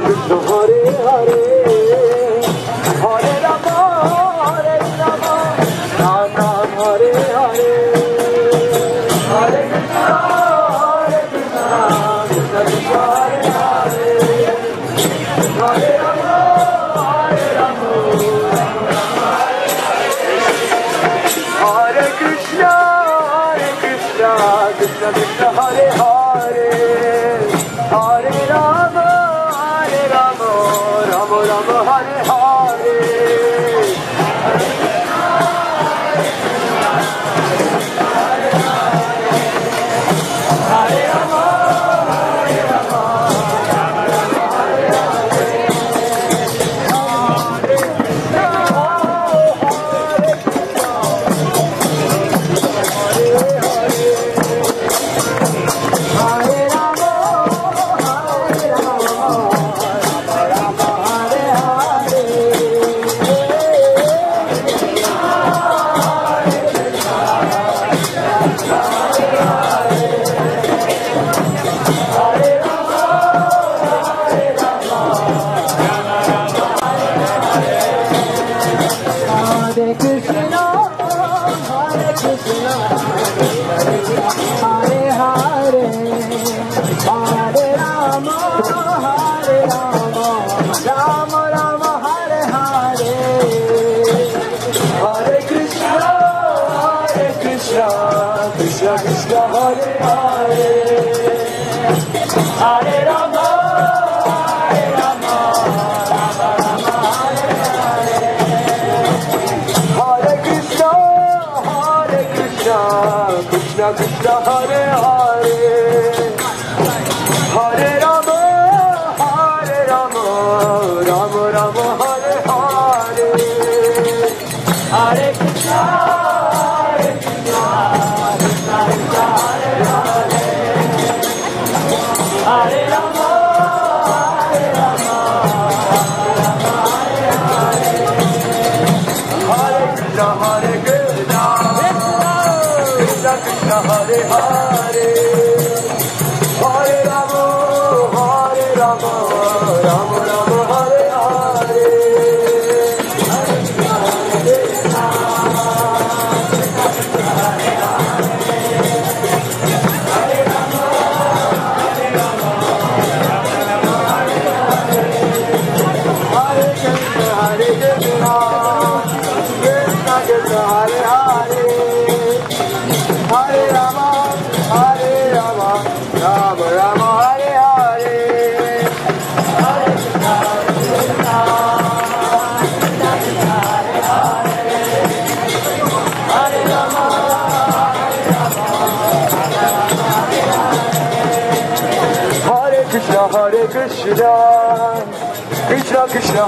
Krishna Krishna, كشنا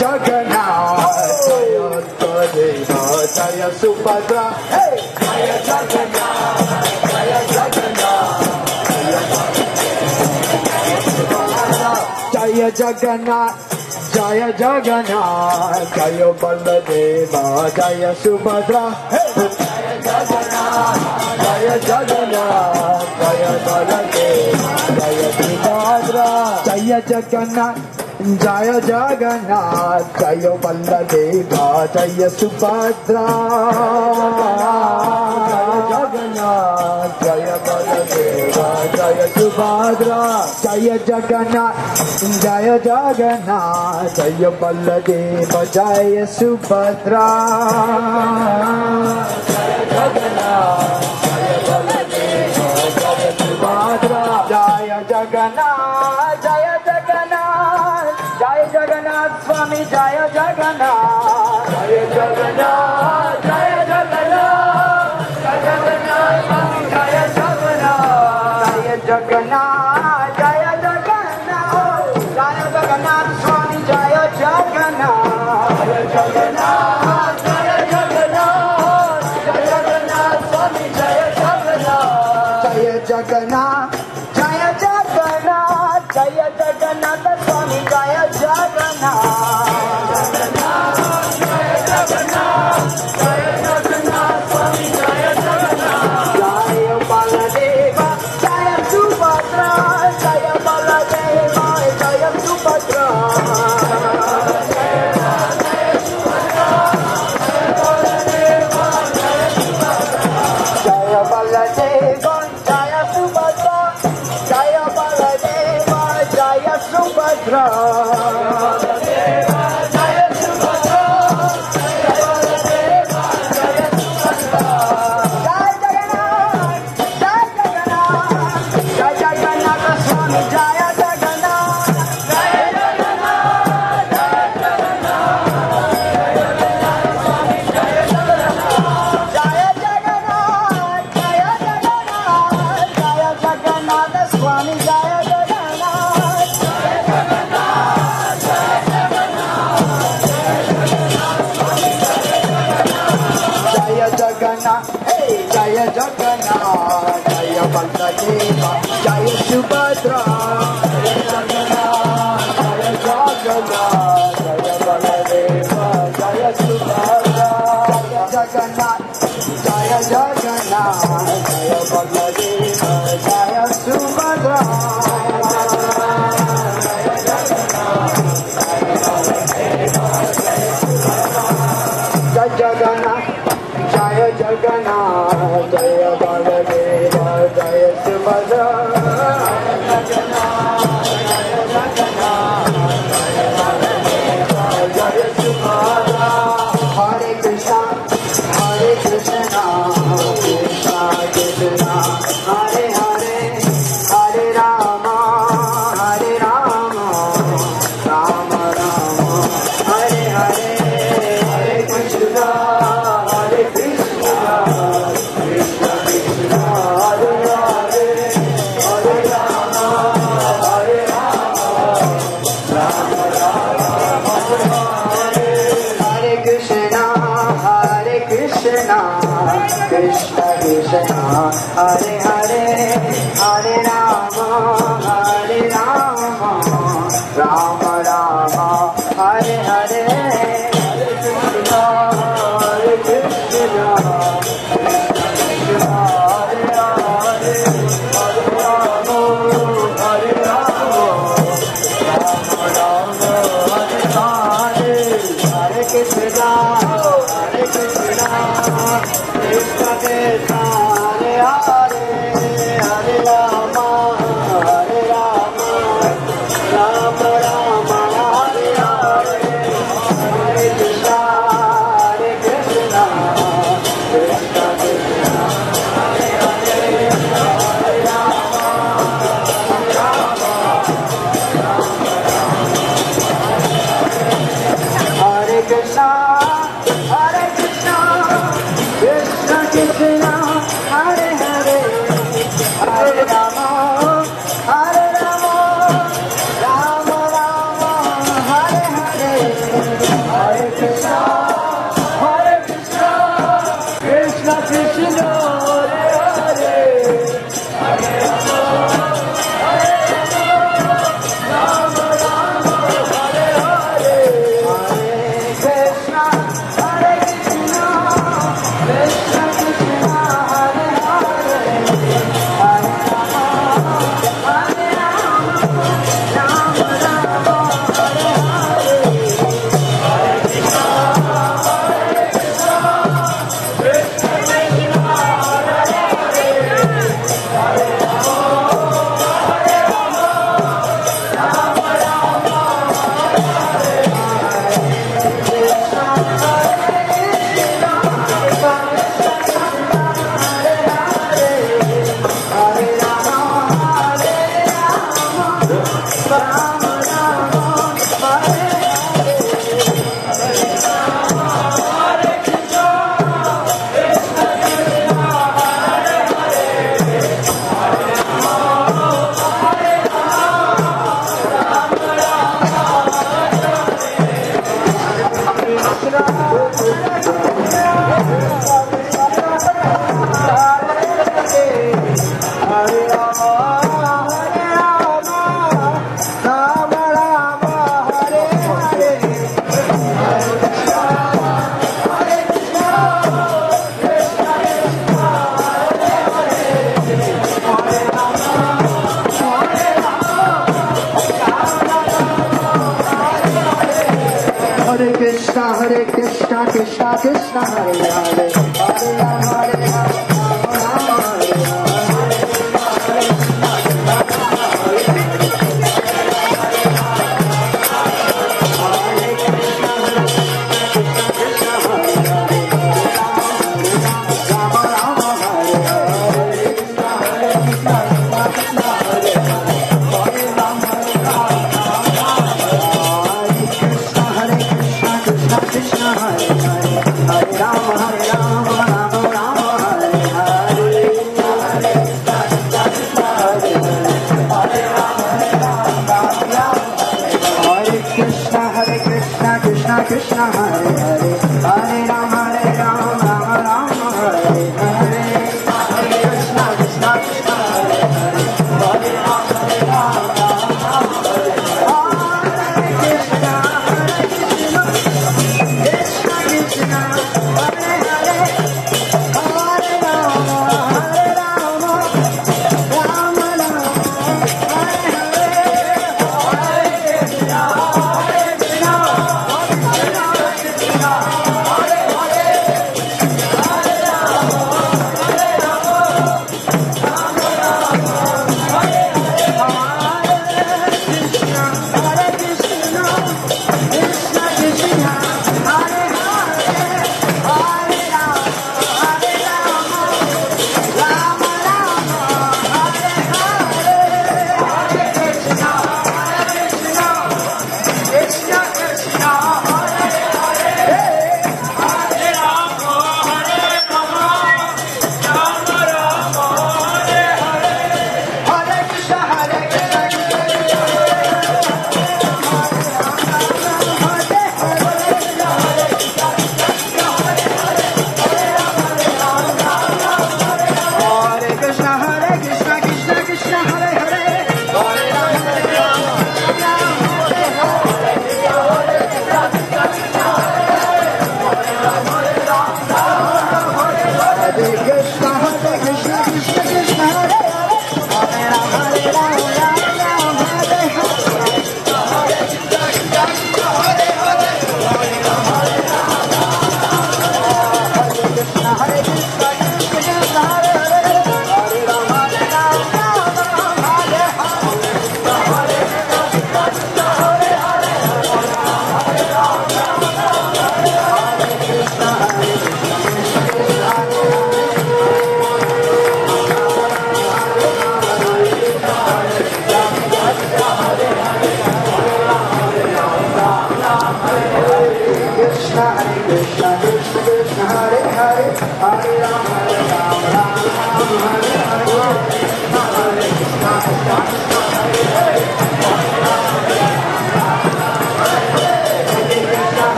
Jagannath जय देव जय सुभद्रा जय जगन्नाथ जय जगन्नाथ जय जगन्नाथ जय जगन्नाथ जय बलदेव जय सुभद्रा जय जगन्नाथ जय जगन्नाथ जय बलदेव जय सुभद्रा जय जय जगन्नाथ, जय बल्लदेवा जय सुभद्रा। जय जगन्नाथ, जय बल्लदेवा जय सुभद्रा। जय जगन्नाथ जय जगन्नाथ, जय बल्लदेव जय सुभद्रा। जय Jagannath.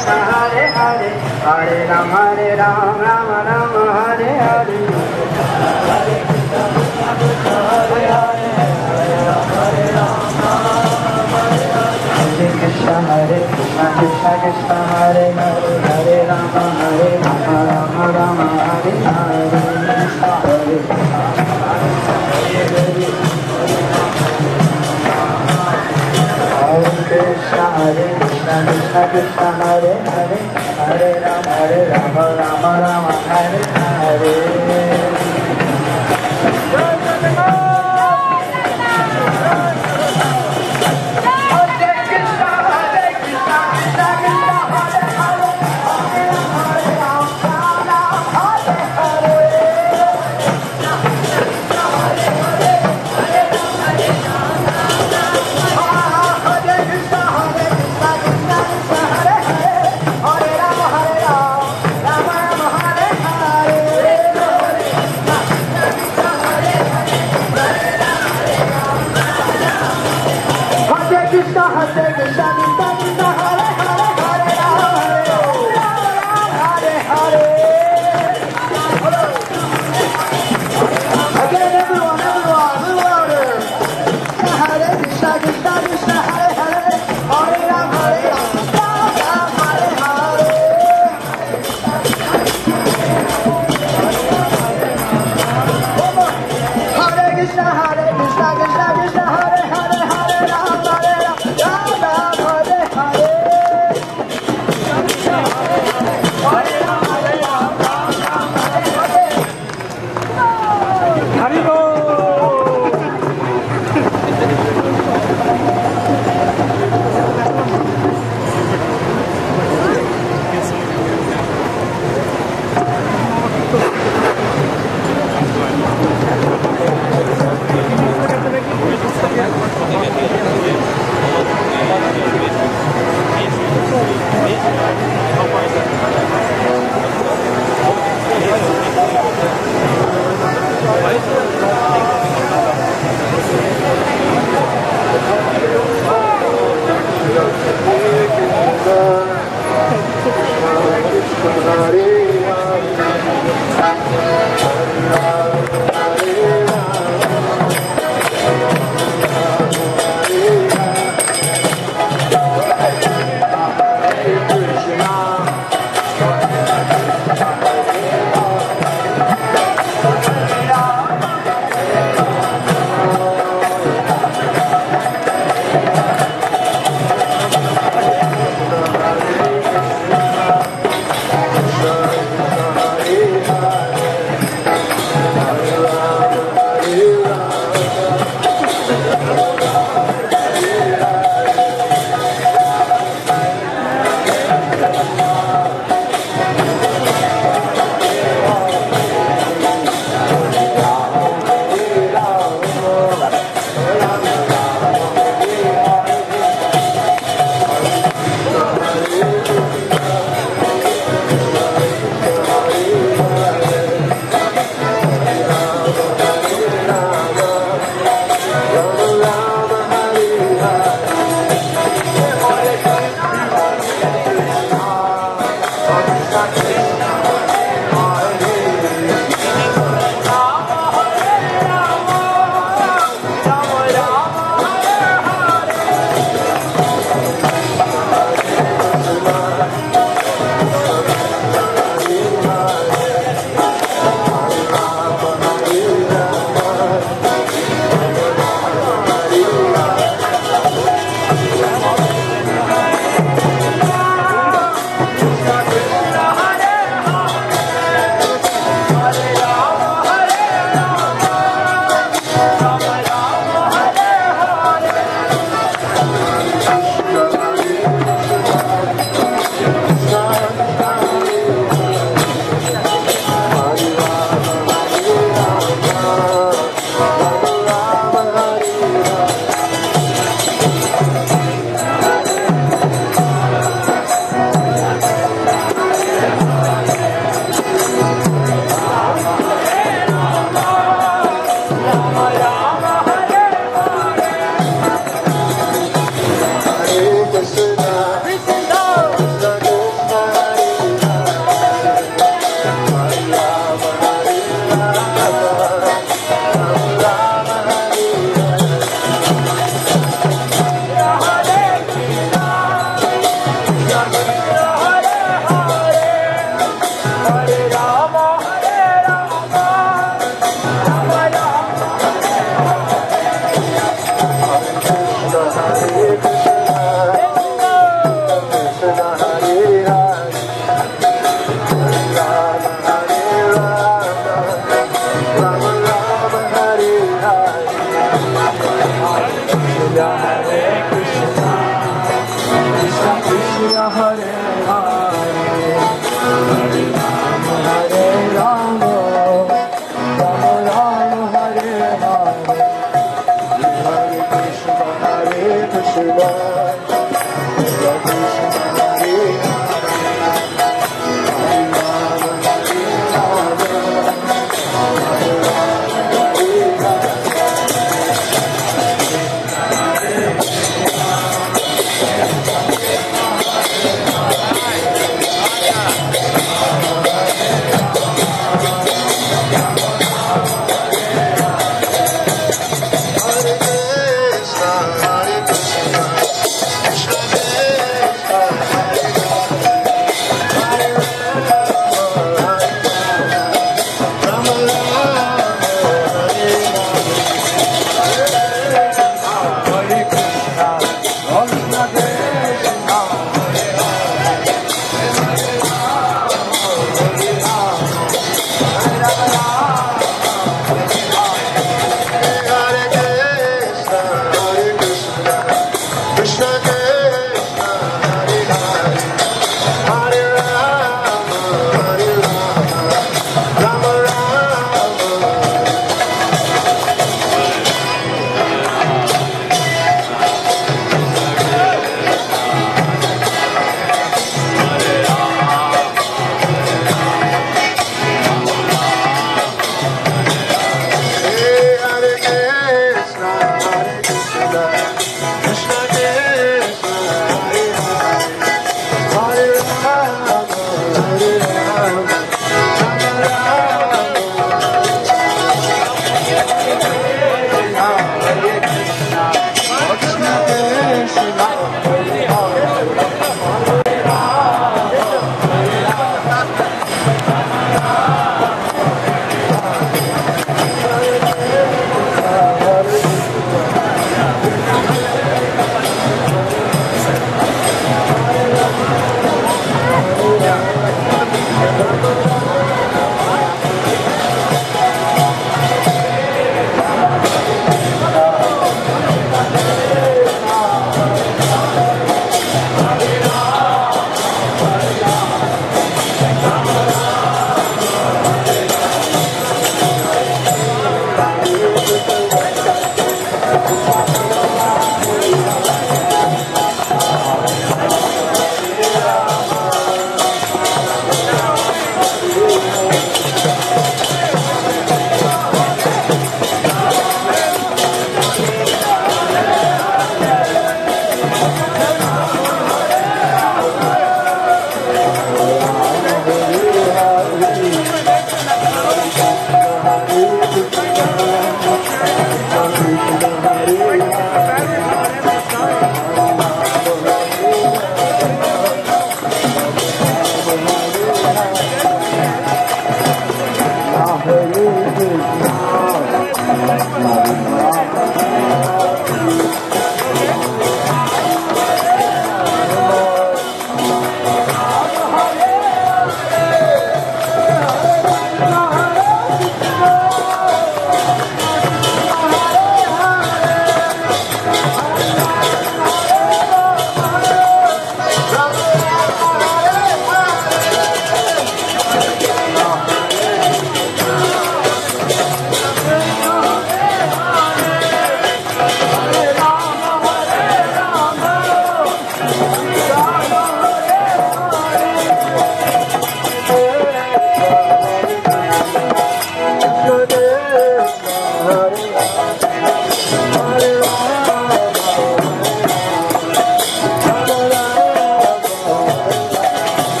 Krishna Krishna, Hare Hare. Hare Ram, Hare Ram, Rama Rama, Hare Hare. Hare Krishna, Hare Krishna, Krishna Krishna, Hare Hare. Hare Rama, Hare Rama, Rama Rama, Hare Hare. Hare Rabha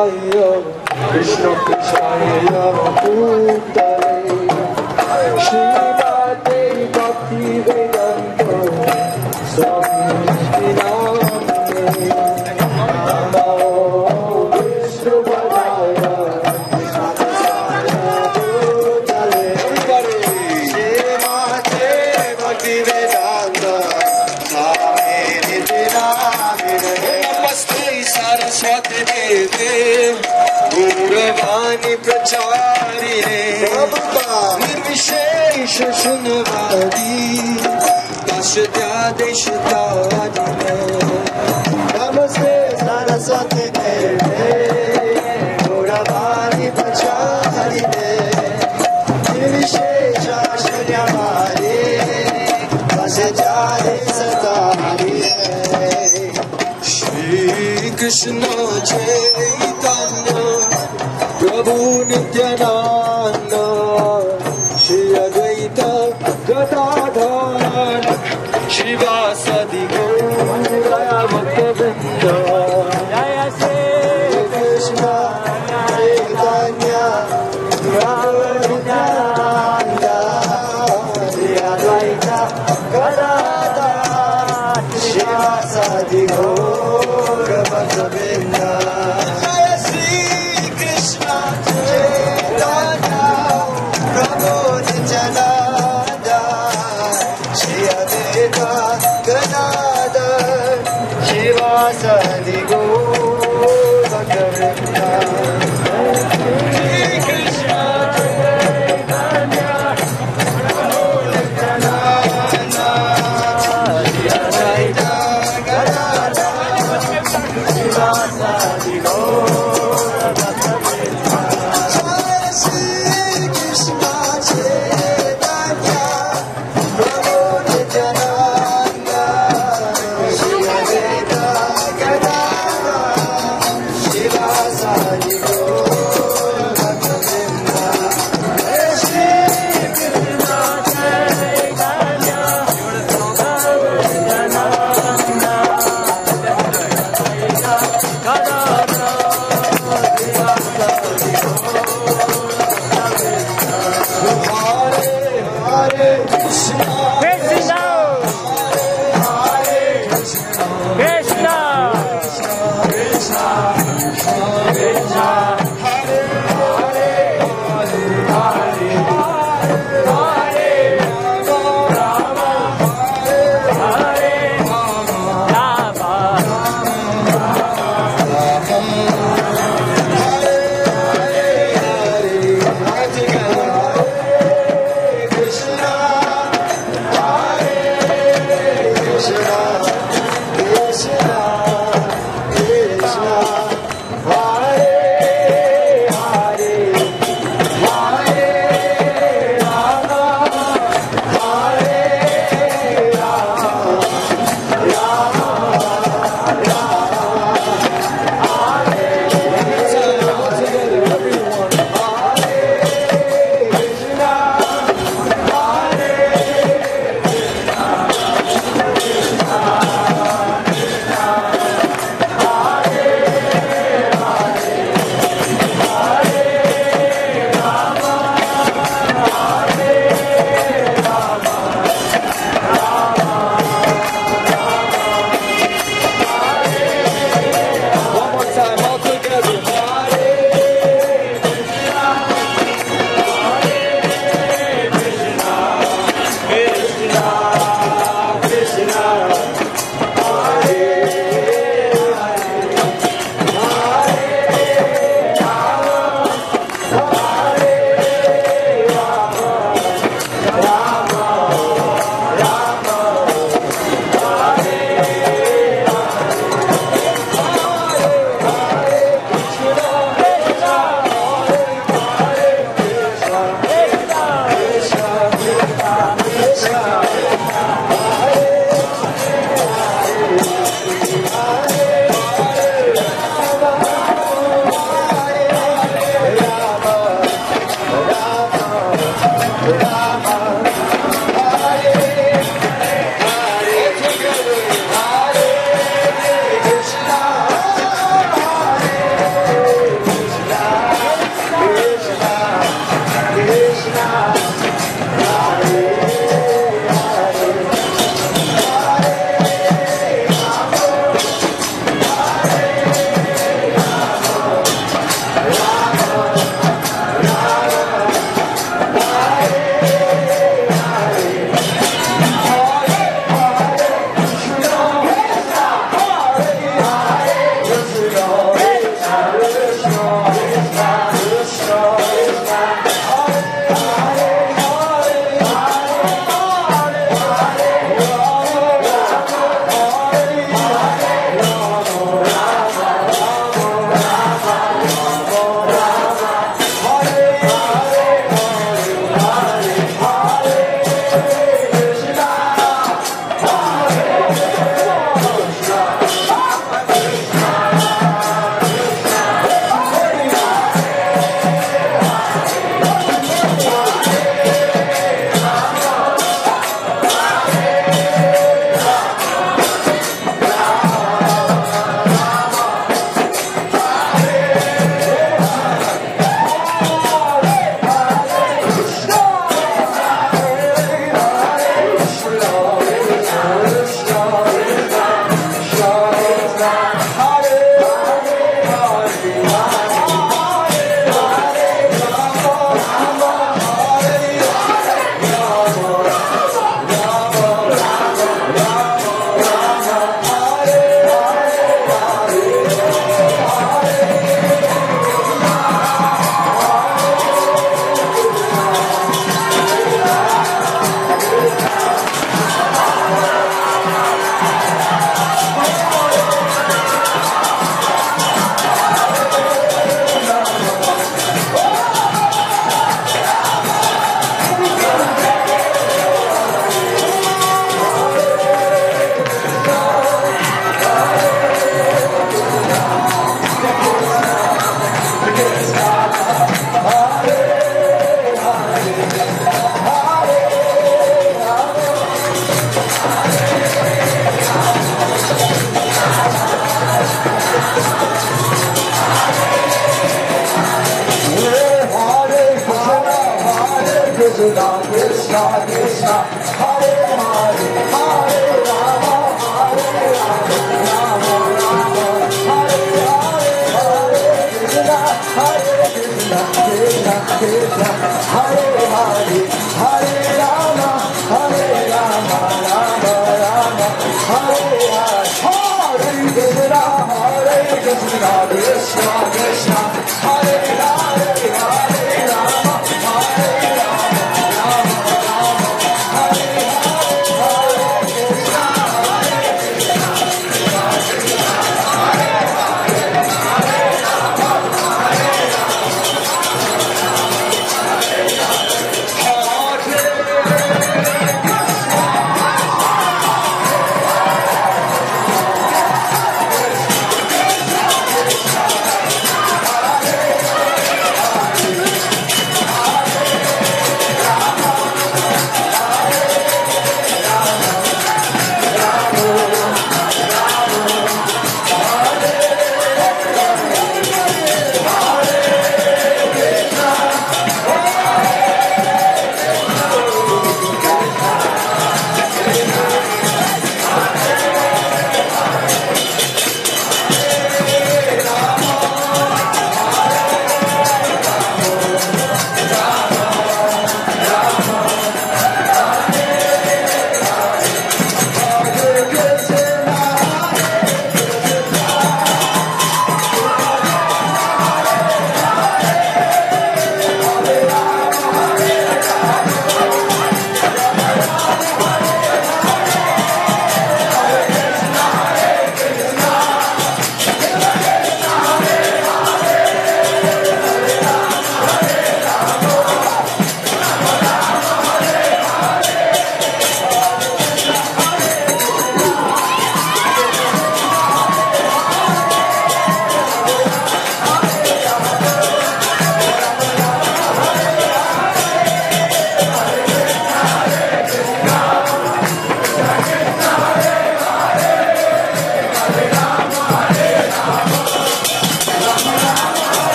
Hare Krishna Krishna Hare Hare Shri Krishna वादी दश द्वादश दारी नमस्ते सरस्वती देवे थोड़ा भारी पछारी दे निर्शेष शून्यवारी बस जारे सतारी श्री कृष्ण चैतन्य प्रभु Nityanand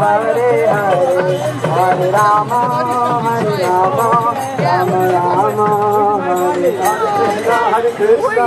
hare hare hare rama hare rama hare rama hare krishna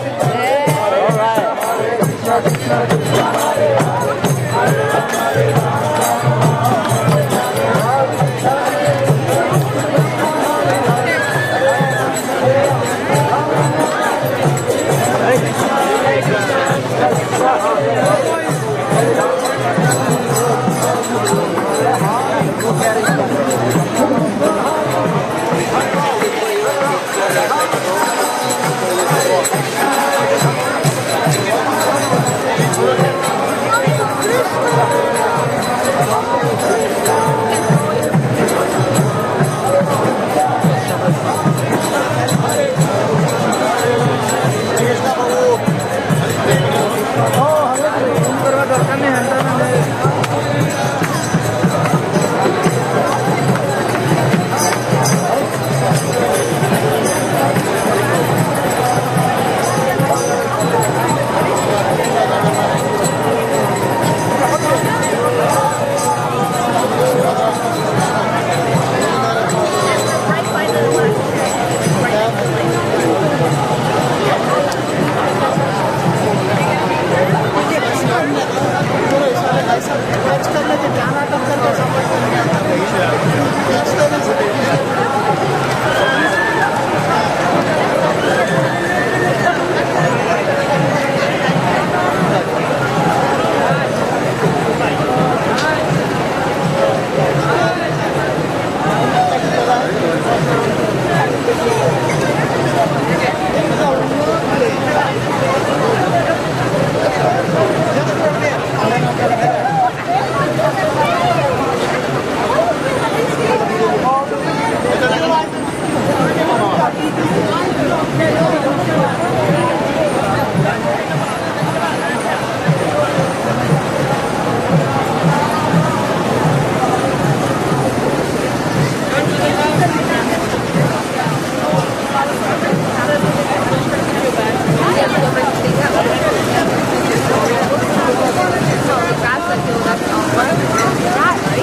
That's right?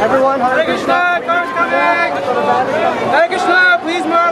Everyone, Hare Krishna. Hare Krishna, please march.